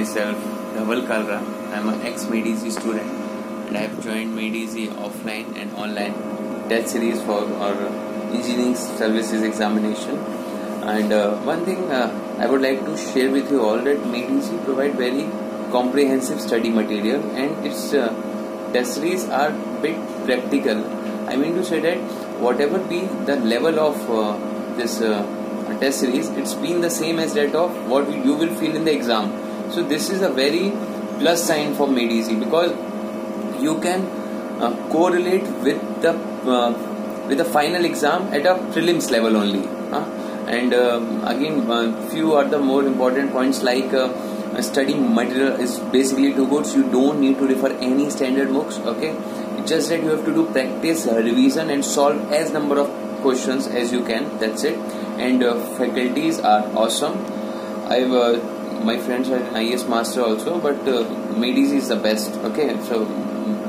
myself, Dhawal Kalra. I'm an ex MADE EASY student and I have joined MADE EASY offline and online test series for our engineering services examination. And uh, one thing uh, I would like to share with you all that MADE EASY provide very comprehensive study material and its uh, test series are bit practical. I mean to say that whatever be the level of uh, this uh, test series, it's been the same as that of what you will feel in the exam. So this is a very plus sign for MADE EASY because you can uh, correlate with the uh, with the final exam at a prelims level only. Huh? And um, again, uh, few are the more important points like uh, study material is basically two good. You don't need to refer any standard books. Okay, just that you have to do practice, uh, revision, and solve as number of questions as you can. That's it. And uh, faculties are awesome. I've my friends are IES Master also, but uh, MADE EASY is the best. Okay, so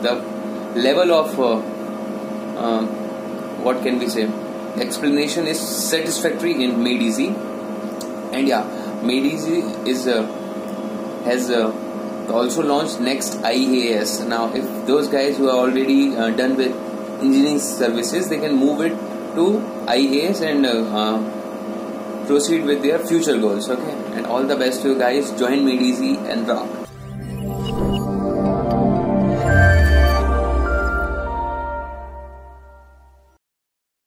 the level of uh, uh, what can we say explanation is satisfactory in MADE EASY, and yeah, MADE EASY is uh, has uh, also launched next IAS. Now, if those guys who are already uh, done with engineering services, they can move it to IAS and proceed with their future goals. Okay, and all the best to you guys. Join MADE EASY and rock.